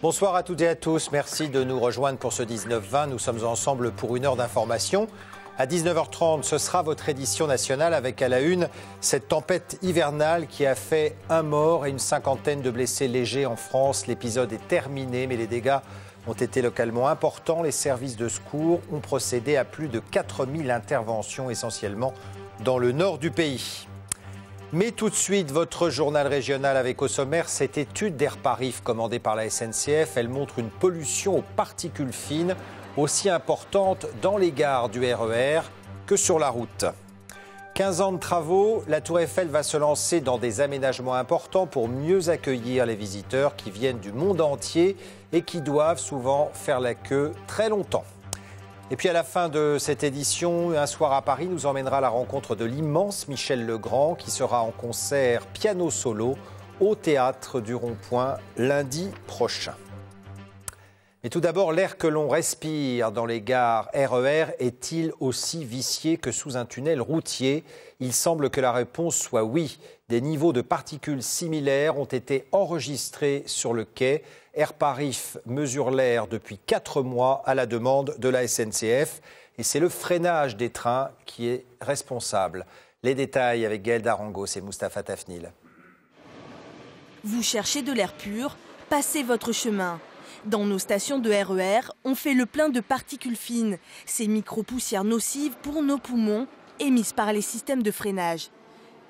Bonsoir à toutes et à tous. Merci de nous rejoindre pour ce 19-20. Nous sommes ensemble pour une heure d'information. À 19h30, ce sera votre édition nationale avec à la une cette tempête hivernale qui a fait un mort et une cinquantaine de blessés légers en France. L'épisode est terminé, mais les dégâts ont été localement importants. Les services de secours ont procédé à plus de 4000 interventions, essentiellement dans le nord du pays. Mais tout de suite, votre journal régional avec au sommaire cette étude d'Airparif commandée par la SNCF. Elle montre une pollution aux particules fines aussi importante dans les gares du RER que sur la route. 15 ans de travaux, la Tour Eiffel va se lancer dans des aménagements importants pour mieux accueillir les visiteurs qui viennent du monde entier et qui doivent souvent faire la queue très longtemps. Et puis à la fin de cette édition, un soir à Paris nous emmènera à la rencontre de l'immense Michel Legrand qui sera en concert piano solo au théâtre du Rond-Point lundi prochain. Tout d'abord, l'air que l'on respire dans les gares RER est-il aussi vicié que sous un tunnel routier? Il semble que la réponse soit oui. Des niveaux de particules similaires ont été enregistrés sur le quai. Airparif mesure l'air depuis quatre mois à la demande de la SNCF et c'est le freinage des trains qui est responsable. Les détails avec Gaël Darangos et Mustapha Tafnil. Vous cherchez de l'air pur? Passez votre chemin. Dans nos stations de RER, on fait le plein de particules fines, ces micro-poussières nocives pour nos poumons émises par les systèmes de freinage.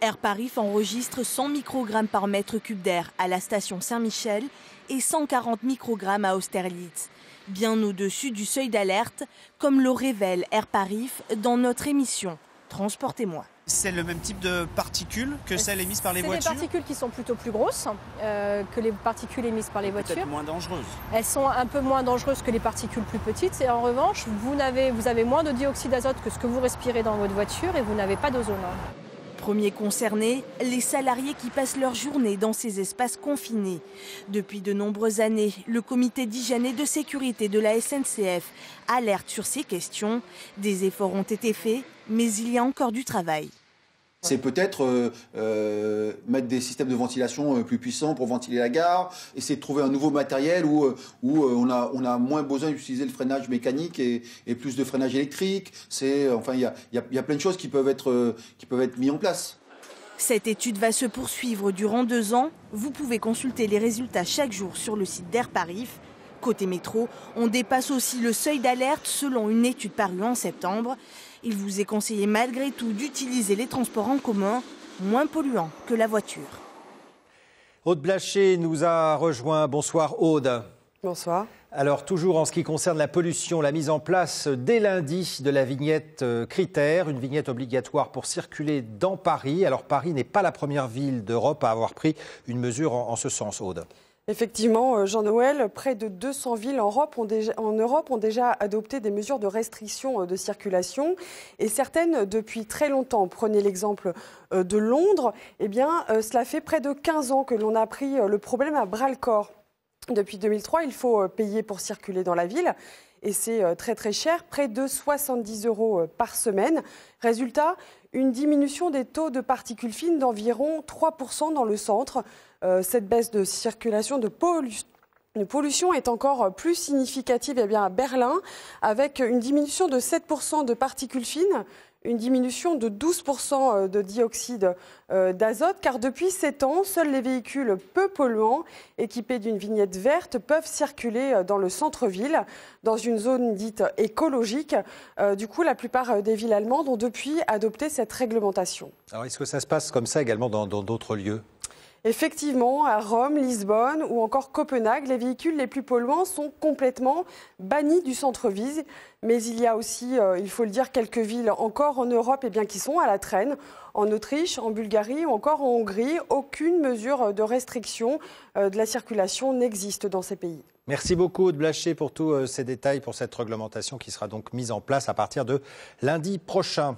Airparif enregistre 100 microgrammes par mètre cube d'air à la station Saint-Michel et 140 microgrammes à Austerlitz, bien au-dessus du seuil d'alerte, comme le révèle Airparif dans notre émission Transportez-moi. C'est le même type de particules que celles émises par les voitures C'est des particules qui sont plutôt plus grosses euh, que les particules émises par les voitures. Peut-être moins dangereuses. Elles sont un peu moins dangereuses que les particules plus petites. Et en revanche, vous avez, vous avez moins de dioxyde d'azote que ce que vous respirez dans votre voiture et vous n'avez pas d'ozone. Premiers concernés, les salariés qui passent leur journée dans ces espaces confinés. Depuis de nombreuses années, le comité d'hygiène de sécurité de la SNCF alerte sur ces questions. Des efforts ont été faits, mais il y a encore du travail. C'est peut-être euh, euh, mettre des systèmes de ventilation euh, plus puissants pour ventiler la gare, essayer de trouver un nouveau matériel où, où on, a, on a moins besoin d'utiliser le freinage mécanique et, et, plus de freinage électrique. C'est, enfin, il y a, y, a, y a, plein de choses qui peuvent être, qui peuvent être mises en place. Cette étude va se poursuivre durant deux ans. Vous pouvez consulter les résultats chaque jour sur le site d'Airparif. Côté métro, on dépasse aussi le seuil d'alerte selon une étude parue en septembre. Il vous est conseillé malgré tout d'utiliser les transports en commun, moins polluants que la voiture. Aude Blaché nous a rejoint. Bonsoir Aude. Bonsoir. Alors toujours en ce qui concerne la pollution, la mise en place dès lundi de la vignette euh, critère, une vignette obligatoire pour circuler dans Paris. Alors Paris n'est pas la première ville d'Europe à avoir pris une mesure en, en ce sens, Aude. Effectivement, euh, Jean-Noël, près de 200 villes en Europe, ont déjà, adopté des mesures de restriction euh, de circulation et certaines depuis très longtemps. Prenez l'exemple euh, de Londres. Eh bien, cela fait près de 15 ans que l'on a pris le problème à bras le corps. Depuis 2003, il faut payer pour circuler dans la ville et c'est très très cher, près de 70 euros par semaine. Résultat, une diminution des taux de particules fines d'environ 3% dans le centre. Euh, cette baisse de circulation de pollution est encore plus significative eh à Berlin, avec une diminution de 7% de particules fines, une diminution de 12% euh, de dioxyde euh, d'azote, car depuis 7 ans, seuls les véhicules peu polluants, équipés d'une vignette verte, peuvent circuler dans le centre-ville, dans une zone dite écologique. Du coup, la plupart des villes allemandes ont depuis adopté cette réglementation. Alors, est-ce que ça se passe comme ça également dans d'autres lieux? Effectivement, à Rome, Lisbonne ou encore Copenhague, les véhicules les plus polluants sont complètement bannis du centre-ville. Mais il y a aussi, euh, il faut le dire, quelques villes encore en Europe eh bien, qui sont à la traîne. En Autriche, en Bulgarie ou encore en Hongrie, aucune mesure de restriction euh, de la circulation n'existe dans ces pays. Merci beaucoup de Blaché pour tous euh, ces détails, pour cette réglementation qui sera donc mise en place à partir de lundi prochain.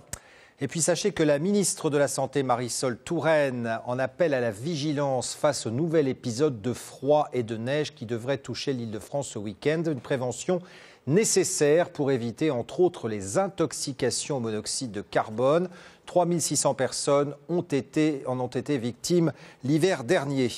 Et puis sachez que la ministre de la Santé, Marisol Touraine, en appelle à la vigilance face au nouvel épisode de froid et de neige qui devrait toucher l'île de France ce week-end. Une prévention nécessaire pour éviter, entre autres, les intoxications au monoxyde de carbone. 3600 personnes ont été, en ont été victimes l'hiver dernier.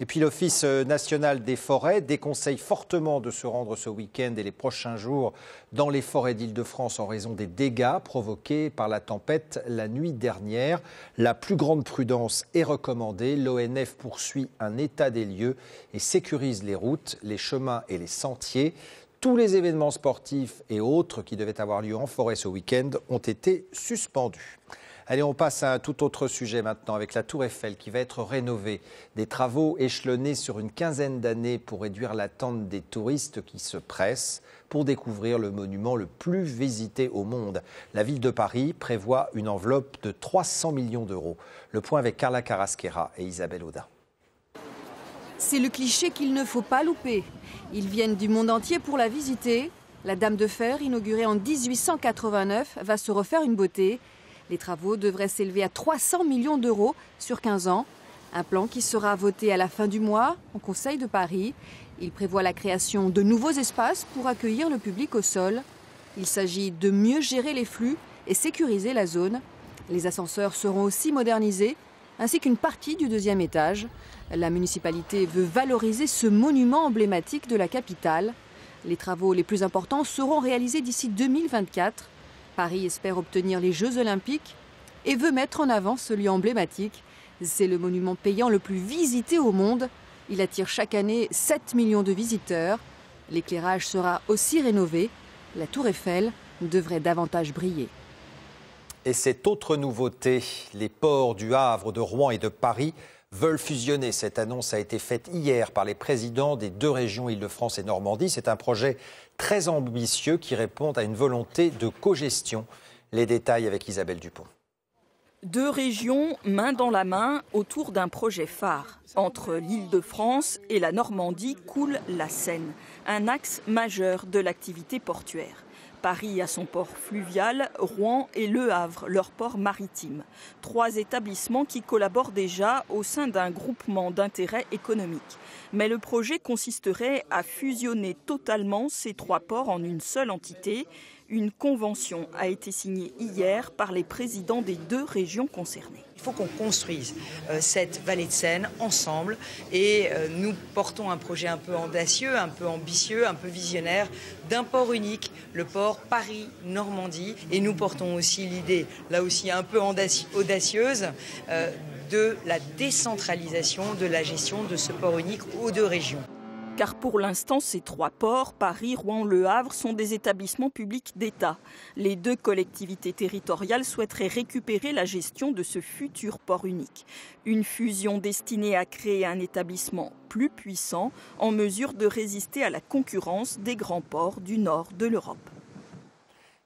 Et puis l'Office national des forêts déconseille fortement de se rendre ce week-end et les prochains jours dans les forêts d'Île-de-France en raison des dégâts provoqués par la tempête la nuit dernière. La plus grande prudence est recommandée. L'ONF poursuit un état des lieux et sécurise les routes, les chemins et les sentiers. Tous les événements sportifs et autres qui devaient avoir lieu en forêt ce week-end ont été suspendus. Allez, on passe à un tout autre sujet maintenant avec la Tour Eiffel qui va être rénovée. Des travaux échelonnés sur une quinzaine d'années pour réduire l'attente des touristes qui se pressent pour découvrir le monument le plus visité au monde. La ville de Paris prévoit une enveloppe de 300 millions d'euros. Le point avec Carla Carrasquera et Isabelle Audin. C'est le cliché qu'il ne faut pas louper. Ils viennent du monde entier pour la visiter. La Dame de Fer, inaugurée en 1889, va se refaire une beauté les travaux devraient s'élever à 300 millions d'euros sur 15 ans. Un plan qui sera voté à la fin du mois au Conseil de Paris. Il prévoit la création de nouveaux espaces pour accueillir le public au sol. Il s'agit de mieux gérer les flux et sécuriser la zone. Les ascenseurs seront aussi modernisés, ainsi qu'une partie du deuxième étage. La municipalité veut valoriser ce monument emblématique de la capitale. Les travaux les plus importants seront réalisés d'ici 2024. Paris espère obtenir les Jeux olympiques et veut mettre en avant ce lieu emblématique. C'est le monument payant le plus visité au monde. Il attire chaque année 7 millions de visiteurs. L'éclairage sera aussi rénové. La tour Eiffel devrait davantage briller. Et cette autre nouveauté, les ports du Havre, de Rouen et de Paris veulent fusionner. Cette annonce a été faite hier par les présidents des deux régions Île-de-France et Normandie. C'est un projet très ambitieux qui répond à une volonté de cogestion. Les détails avec Isabelle Dupont. Deux régions main dans la main autour d'un projet phare. Entre l'Île-de-France et la Normandie coule la Seine, un axe majeur de l'activité portuaire. Paris a son port fluvial, Rouen et Le Havre, leur port maritime. Trois établissements qui collaborent déjà au sein d'un groupement d'intérêt économique. Mais le projet consisterait à fusionner totalement ces trois ports en une seule entité une convention a été signée hier par les présidents des deux régions concernées. Il faut qu'on construise euh, cette vallée de Seine ensemble et euh, nous portons un projet un peu audacieux, un peu ambitieux, un peu visionnaire d'un port unique, le port Paris-Normandie. Et nous portons aussi l'idée, là aussi un peu audacieuse, euh, de la décentralisation de la gestion de ce port unique aux deux régions. Car pour l'instant, ces trois ports, Paris, Rouen, Le Havre, sont des établissements publics d'État. Les deux collectivités territoriales souhaiteraient récupérer la gestion de ce futur port unique. Une fusion destinée à créer un établissement plus puissant, en mesure de résister à la concurrence des grands ports du nord de l'Europe.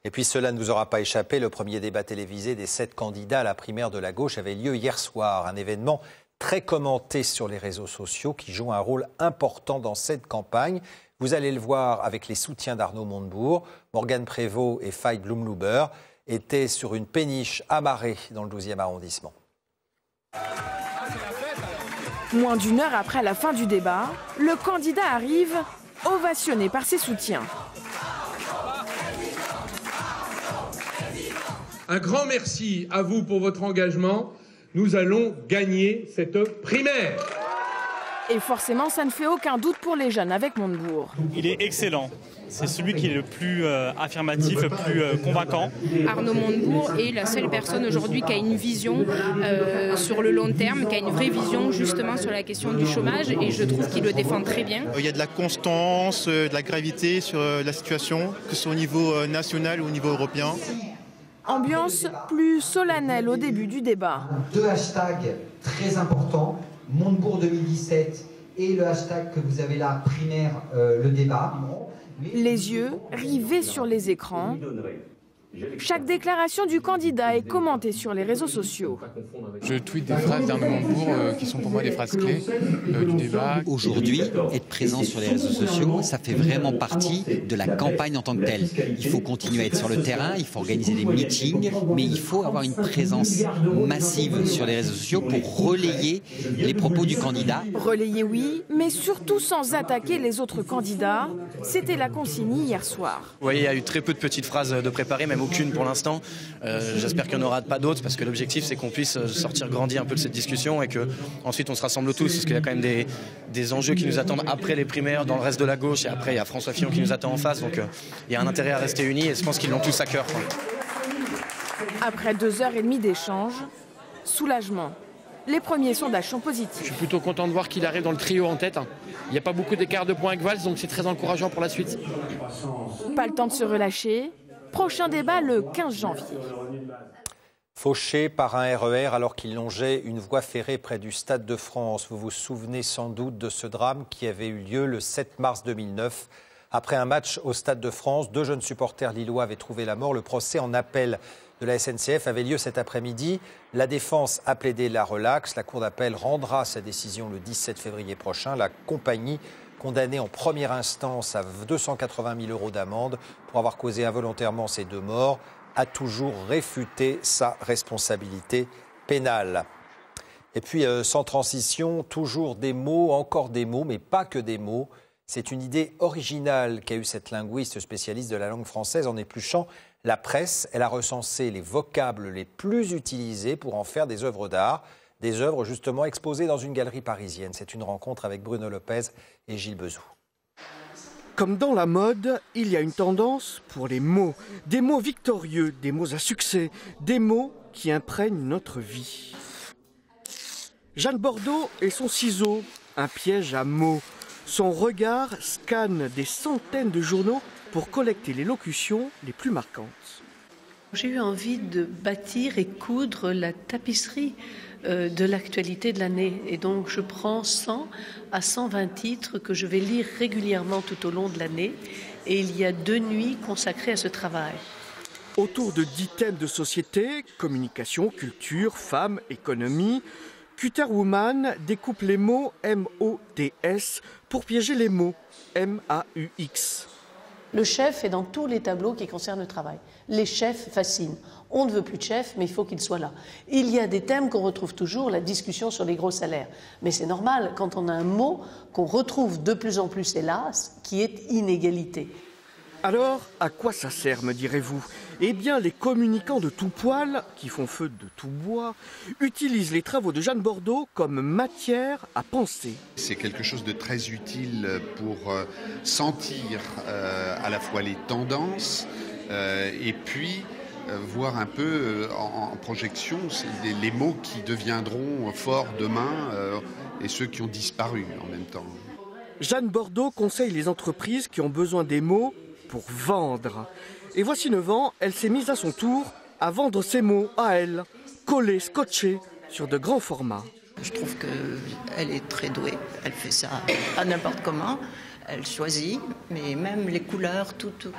Et puis cela ne vous aura pas échappé, le premier débat télévisé des sept candidats à la primaire de la gauche avait lieu hier soir. Un événement très commenté sur les réseaux sociaux qui joue un rôle important dans cette campagne. Vous allez le voir avec les soutiens d'Arnaud Montebourg. Morgane Prévost et Faye Blumluber étaient sur une péniche amarrée dans le 12e arrondissement. Moins d'une heure après la fin du débat, le candidat arrive, ovationné par ses soutiens. Un grand merci à vous pour votre engagement nous allons gagner cette primaire. Et forcément, ça ne fait aucun doute pour les jeunes avec Montebourg. Il est excellent. C'est celui qui est le plus euh, affirmatif, le plus euh, convaincant. Arnaud Montebourg est la seule personne aujourd'hui qui a une vision euh, sur le long terme, qui a une vraie vision justement sur la question du chômage et je trouve qu'il le défend très bien. Il y a de la constance, de la gravité sur la situation, que ce soit au niveau national ou au niveau européen. Ambiance plus solennelle au début du débat. Deux hashtags très importants, Montebourg 2017 et le hashtag que vous avez là, primaire, euh, le débat. Les yeux rivés sur les écrans. Chaque déclaration du candidat est commentée sur les réseaux sociaux. Je tweete des phrases d'Arnaud Montebourg euh, qui sont pour moi des phrases clés euh, du débat. Aujourd'hui, être présent sur les réseaux sociaux, ça fait vraiment partie de la campagne en tant que telle. Il faut continuer à être sur le terrain, il faut organiser des meetings, mais il faut avoir une présence massive sur les réseaux sociaux pour relayer les propos du candidat. Relayer, oui, mais surtout sans attaquer les autres candidats. C'était la consigne hier soir. Vous voyez, il y a eu très peu de petites phrases de préparées, même même aucune pour l'instant. Euh, j'espère qu'il n'y en aura pas d'autres parce que l'objectif c'est qu'on puisse sortir grandi un peu de cette discussion et que ensuite on se rassemble tous parce qu'il y a quand même des, des, enjeux qui nous attendent après les primaires dans le reste de la gauche et après il y a François Fillon qui nous attend en face. Donc il y a un intérêt à rester unis et je pense qu'ils l'ont tous à cœur. Après deux heures et demie d'échange, soulagement. Les premiers sondages sont positifs. Je suis plutôt content de voir qu'il arrive dans le trio en tête. Il n'y a pas beaucoup d'écart de points avec Valls, donc c'est très encourageant pour la suite. Pas le temps de se relâcher. Prochain débat le 15 janvier. Fauché par un RER e alors qu'il longeait une voie ferrée près du Stade de France. Vous vous souvenez sans doute de ce drame qui avait eu lieu le 7 mars 2009. Après un match au Stade de France, deux jeunes supporters lillois avaient trouvé la mort. Le procès en appel de la SNCF avait lieu cet après-midi. La défense a plaidé la relaxe. La Cour d'appel rendra sa décision le 17 février prochain. La compagnie, condamnée en première instance à 280 000 euros d'amende pour avoir causé involontairement ces deux morts, a toujours réfuté sa responsabilité pénale. Et puis, euh, sans transition, toujours des mots, encore des mots, mais pas que des mots. C'est une idée originale qu'a eue cette linguiste spécialiste de la langue française en épluchant la presse, elle a recensé les vocables les plus utilisés pour en faire des œuvres d'art, des œuvres justement exposées dans une galerie parisienne. C'est une rencontre avec Bruno Lopez et Gilles Bezou. Comme dans la mode, il y a une tendance pour les mots. Des mots victorieux, des mots à succès, des mots qui imprègnent notre vie. Jeanne Bordeaux et son ciseau, un piège à mots. Son regard scanne des centaines de journaux pour collecter les locutions les plus marquantes. J'ai eu envie de bâtir et coudre la tapisserie de l'actualité de l'année. Et donc je prends 100 à 120 titres que je vais lire régulièrement tout au long de l'année. Et il y a deux nuits consacrées à ce travail. Autour de dix thèmes de société, communication, culture, femmes, économie, Cutter Woman découpe les mots M-O-T-S pour piéger les mots M-A-U-X. Le chef est dans tous les tableaux qui concernent le travail. Les chefs fascinent. On ne veut plus de chef, mais il faut qu'il soit là. Il y a des thèmes qu'on retrouve toujours, la discussion sur les gros salaires. Mais c'est normal quand on a un mot qu'on retrouve de plus en plus, hélas, qui est inégalité. Alors, à quoi ça sert, me direz-vous? Eh bien, les communicants de tout poil, qui font feu de tout bois, utilisent les travaux de Jeanne Bordeaux comme matière à penser. C'est quelque chose de très utile pour euh, sentir euh, à la fois les tendances euh, et puis voir un peu en, projection les, mots qui deviendront forts demain et ceux qui ont disparu en même temps. Jeanne Bordeaux conseille les entreprises qui ont besoin des mots pour vendre. Et voici 9 ans, elle s'est mise à son tour à vendre ses mots à elle, collés, scotchés sur de grands formats. Je trouve qu'elle est très douée, elle fait ça à n'importe comment, elle choisit, mais même les couleurs, tout, tout,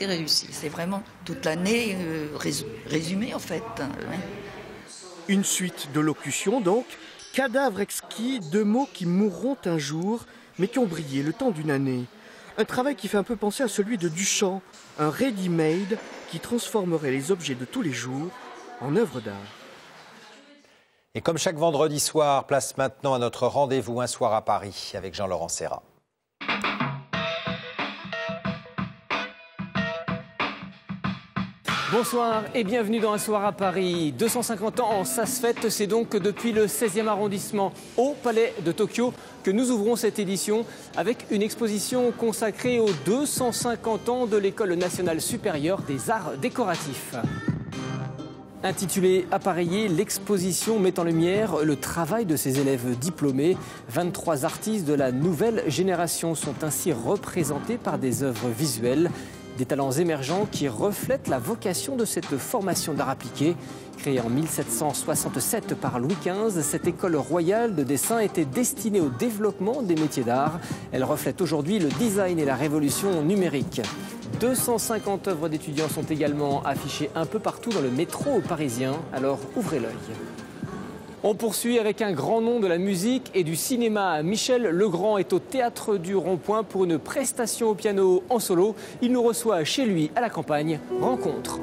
est réussi. C'est vraiment toute l'année euh, résumée en fait. Une suite de locutions donc, cadavre exquis, deux mots qui mourront un jour, mais qui ont brillé le temps d'une année. Un travail qui fait un peu penser à celui de Duchamp, un ready-made qui transformerait les objets de tous les jours en œuvres d'art. Et comme chaque vendredi soir, place maintenant à notre rendez-vous Un soir à Paris avec Jean-Laurent Serra. Bonsoir et bienvenue dans Un soir à Paris. 250 ans, ça se fête, c'est donc depuis le 16e arrondissement au Palais de Tokyo que nous ouvrons cette édition avec une exposition consacrée aux 250 ans de l'École nationale supérieure des arts décoratifs. Intitulée Appareillé, l'exposition met en lumière le travail de ses élèves diplômés. 23 artistes de la nouvelle génération sont ainsi représentés par des œuvres visuelles des talents émergents qui reflètent la vocation de cette formation d'art appliqué. Créée en 1767 par Louis XV, cette école royale de dessin était destinée au développement des métiers d'art. Elle reflète aujourd'hui le design et la révolution numérique. 250 œuvres d'étudiants sont également affichées un peu partout dans le métro parisien, alors ouvrez l'œil. On poursuit avec un grand nom de la musique et du cinéma. Michel Legrand est au théâtre du Rond-Point pour une prestation au piano en solo. Il nous reçoit chez lui à la campagne. Rencontre.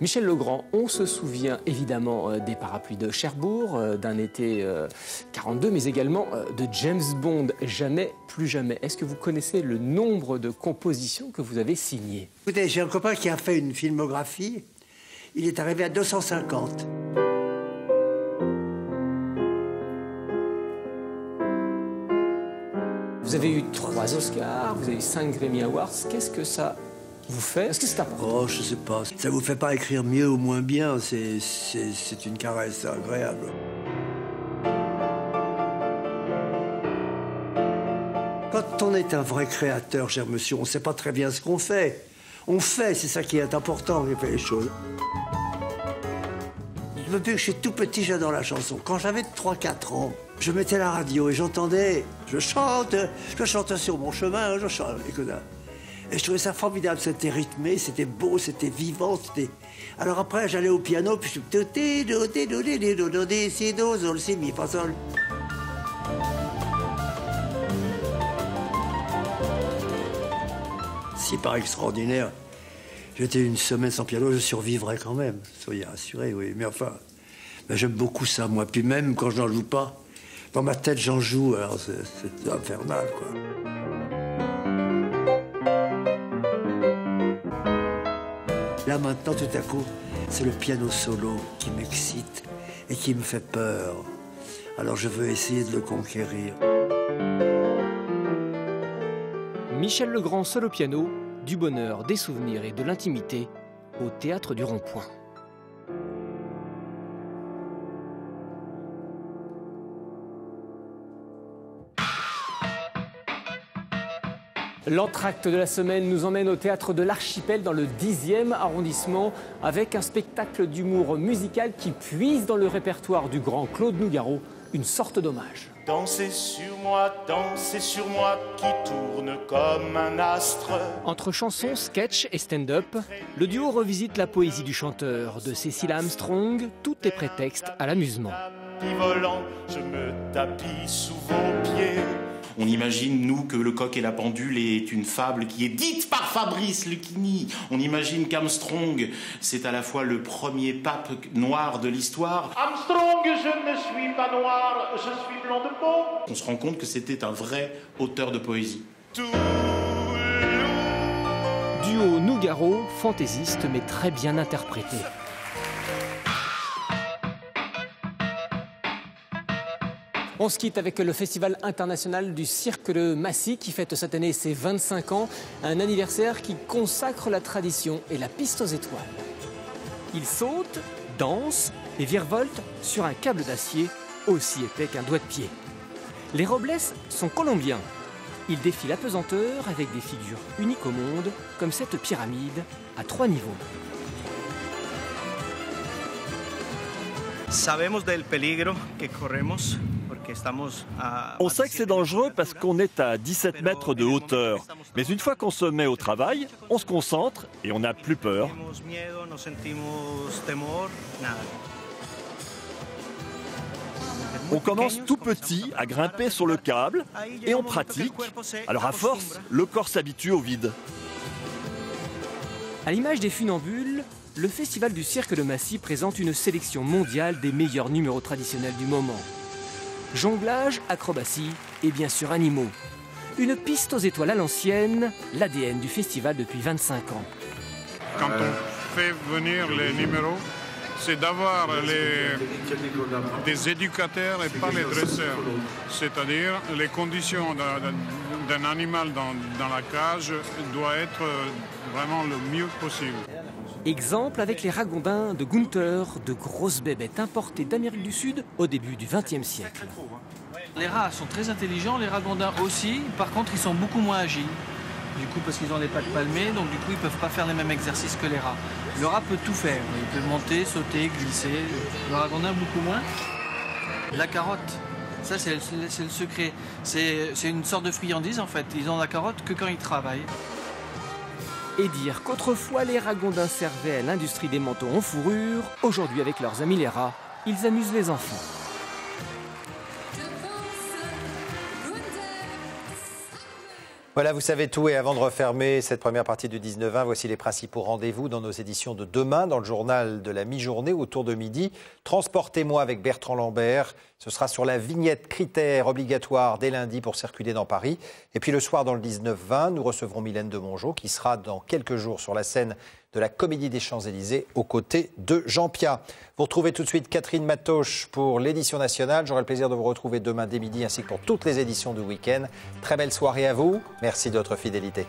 Michel Legrand, on se souvient évidemment euh, des parapluies de Cherbourg, euh, d'un été 42, mais également de James Bond, Jamais, plus jamais. Est-ce que vous connaissez le nombre de compositions que vous avez signées? Écoutez, j'ai un copain qui a fait une filmographie. Il est arrivé à 250. Vous avez eu trois Oscars, vous avez eu cinq Grammy Awards. Qu'est-ce que ça vous fait Est-ce que c'est Oh, je sais pas. Ça vous fait pas écrire mieux ou moins bien. C'est une caresse agréable. Quand on est un vrai créateur, cher monsieur, on ne sait pas très bien ce qu'on fait. On fait, c'est ça qui est important, on fait les choses. Depuis que je suis tout petit, j'adore la chanson. Quand j'avais 3-4 ans, je mettais la radio et j'entendais, je chante, je chante sur mon chemin, je chante, écoute. Et je trouvais ça formidable, c'était rythmé, c'était beau, c'était vivant, c'était... Alors après, j'allais au piano, puis je... Si par extraordinaire, j'étais une semaine sans piano, je survivrais quand même, soyez rassurés, oui. Mais enfin, ben, j'aime beaucoup ça, moi. Puis même quand je n'en joue pas, dans ma tête, j'en joue, alors c'est infernal, quoi. Là, maintenant, tout à coup, c'est le piano solo qui m'excite et qui me fait peur. Alors je veux essayer de le conquérir. Michel Legrand seul au piano, du bonheur, des souvenirs et de l'intimité au théâtre du Rond-Point. L'entracte de la semaine nous emmène au théâtre de l'Archipel dans le 10e arrondissement avec un spectacle d'humour musical qui puise dans le répertoire du grand Claude Nougaro une sorte d'hommage. Dansez sur moi, dansez sur moi qui tourne comme un astre. Entre chansons, sketch et stand-up, le duo revisite la poésie du chanteur de Cécile Armstrong. Tout est prétexte à l'amusement. Je me tapis sous vos pieds. On imagine, nous, que le coq et la pendule est une fable qui est dite par Fabrice Lucchini. On imagine qu'Armstrong, c'est à la fois le premier pape noir de l'histoire. Armstrong, je ne suis pas noir, je suis blanc de peau. On se rend compte que c'était un vrai auteur de poésie. Duo Nougaro, fantaisiste mais très bien interprété. On se quitte avec le Festival international du cirque de Massy qui fête cette année ses 25 ans, un anniversaire qui consacre la tradition et la piste aux étoiles. Il saute, danse et virevolte sur un câble d'acier aussi épais qu'un doigt de pied. Les Robles sont colombiens. Ils défient la pesanteur avec des figures uniques au monde, comme cette pyramide à trois niveaux. Sabemos del peligro que corremos on sait que c'est dangereux parce qu'on est à 17 mètres de hauteur. Mais une fois qu'on se met au travail, on se concentre et on n'a plus peur. On commence tout petit à grimper sur le câble et on pratique. Alors à force, le corps s'habitue au vide. À l'image des funambules, le Festival du cirque de Massy présente une sélection mondiale des meilleurs numéros traditionnels du moment jonglage, acrobatie et bien sûr animaux. Une piste aux étoiles à l'ancienne, l'ADN du festival depuis 25 ans. Quand on fait venir les numéros, c'est d'avoir des éducateurs et pas les dresseurs. C'est-à-dire les conditions d'un animal dans, la cage doivent être vraiment le mieux possible. Exemple avec les ragondins de Gunther, de grosses bébêtes importées d'Amérique du Sud au début du XXe siècle. Les rats sont très intelligents, les ragondins aussi, par contre ils sont beaucoup moins agiles. Du coup parce qu'ils ont les pattes palmées, donc du coup ils peuvent pas faire les mêmes exercices que les rats. Le rat peut tout faire, il peut monter, sauter, glisser, le ragondin beaucoup moins. La carotte, ça c'est le, le secret. C'est une sorte de friandise en fait, ils ont la carotte que quand ils travaillent et dire qu'autrefois les ragondins servaient à l'industrie des manteaux en fourrure, aujourd'hui avec leurs amis les rats, ils amusent les enfants. Voilà, vous savez tout. Et avant de refermer cette première partie du 19-20, voici les principaux rendez-vous dans nos éditions de demain, dans le journal de la mi-journée, autour de midi. Transportez-moi avec Bertrand Lambert. Ce sera sur la vignette critère obligatoire dès lundi pour circuler dans Paris. Et puis le soir, dans le 19-20, nous recevrons Mylène de Mongeau, qui sera dans quelques jours sur la scène de la Comédie des Champs-Élysées aux côtés de Jean Pia. Vous retrouvez tout de suite Catherine Matoche pour l'édition nationale. J'aurai le plaisir de vous retrouver demain dès midi ainsi que pour toutes les éditions du week-end. Très belle soirée à vous. Merci de votre fidélité.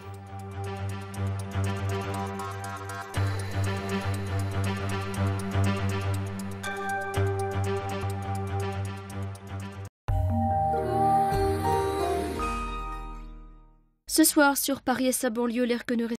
Ce soir, sur Paris et sa banlieue, l'air que ne